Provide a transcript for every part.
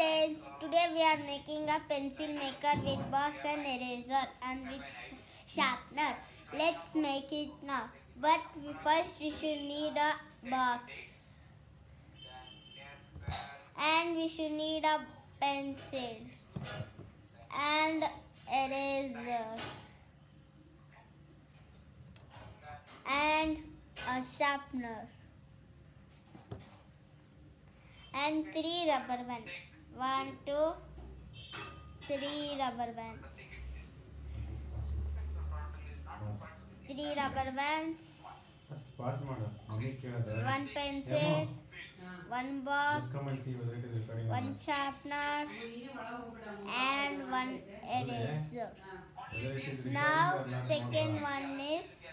friends, today we are making a pencil maker with box and eraser and with sharpener. Let's make it now. But first we should need a box. And we should need a pencil and eraser and a sharpener and three rubber bands. One, two, three rubber bands. Three rubber bands. One pencil. One box. One sharpener. And one eraser. Now second one is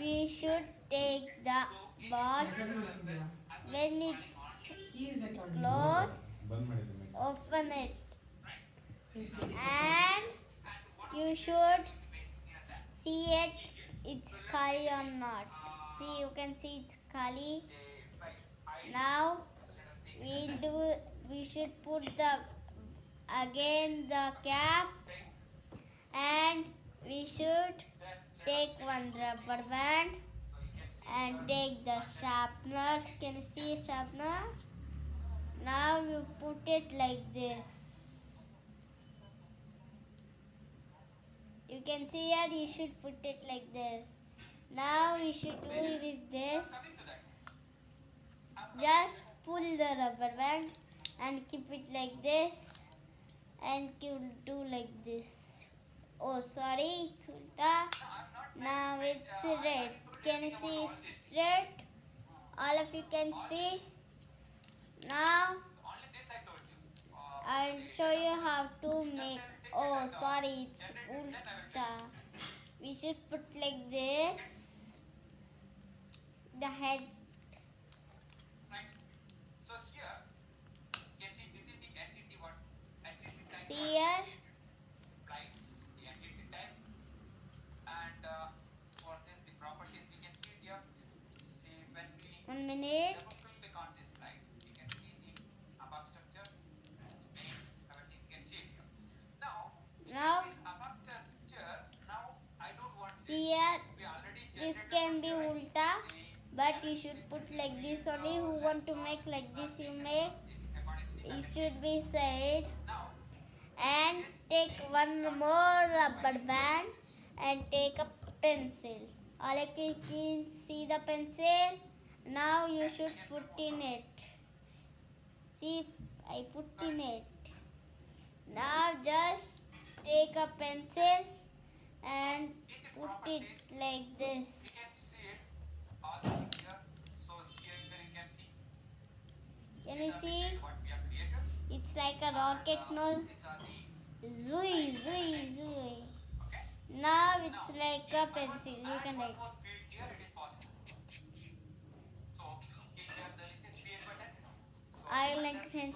we should take the box when it's closed open it, and you should see it it's kali or not. See, you can see it's kali. Now we'll do. We should put the again the cap, and we should take one rubber band and take the sharpener. Can you see sharpener? Now you put it like this. You can see here you should put it like this. Now we should do it with this. Just pull the rubber band and keep it like this and keep do like this. Oh sorry, it's ulta. Now it's red. Can you see it's straight? All of you can see. Now I'll show you how to make. Oh, sorry, it's ulta. We should put like this. The head. So here, you can see this is the entity what entity type. See here? Right, the entity type. And uh, for this, the properties we can see here. See when we One minute. double click on this slide, you can see the above structure, name, everything. You can see it here. Now, Now, this above structure. Now I don't want see here. This can be ulta, but you should put like this only. Who want to make like this, you make. It should be. Now, And take one more rubber band and take a pencil. All of you can see the pencil. Now you should put in it. See, I put in it. Now just take a pencil and put it like this. can you see. It's like a rocket, no? Zui, zui, zui. Now it's like a pencil. You can write. I like created,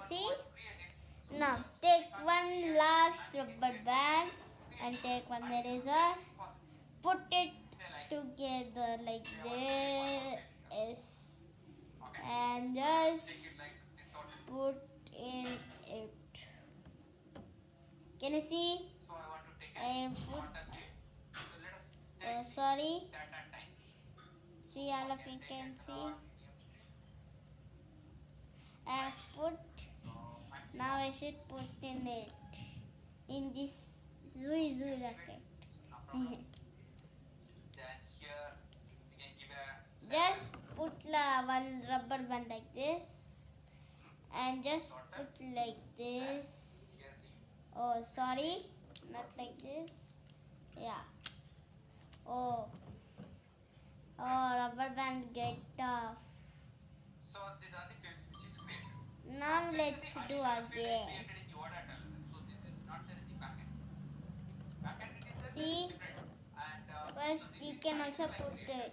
Now take one last rubber band and take one eraser. Put it together like this and just put in it. Can you see? I put. Oh, sorry. See, all of you can see. I put. Now I should put in it in this Zui Zui racket. Then here we can give a Just put la one rubber band like this and just put like this. Oh, sorry, not like this. Yeah. Oh. Oh, rubber band get off. So these are the fields which is created. Now This let's do additional field I again. created in your data element. So this is not there in the backend. Backend it is See? it is different. And uh, First, so you can also put it.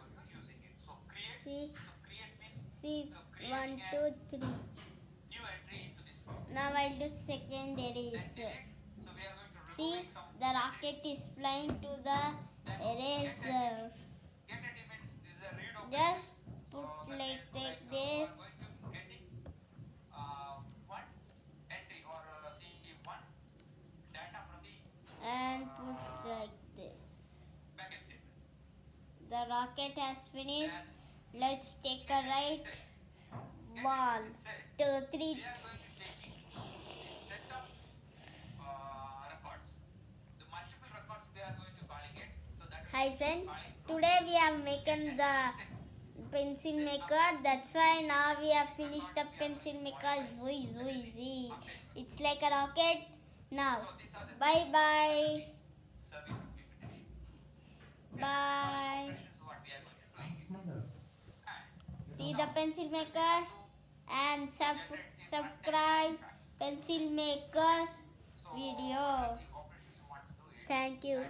see, one, two, three. Now I'll do second eraser. See, the rocket is flying to the eraser. Just put like like this. and put like this. The rocket has finished. Let's take a right. One, two, three. Hi friends. Today we have making the pencil maker. That's why now we have finished the pencil maker. Zui, zui, zui. It's like a rocket. Now, bye bye. Bye. Operations what we are going to doing it. ಮಾಡು. And See the pencil maker and sub- subscribe pencil makers video. Thank you.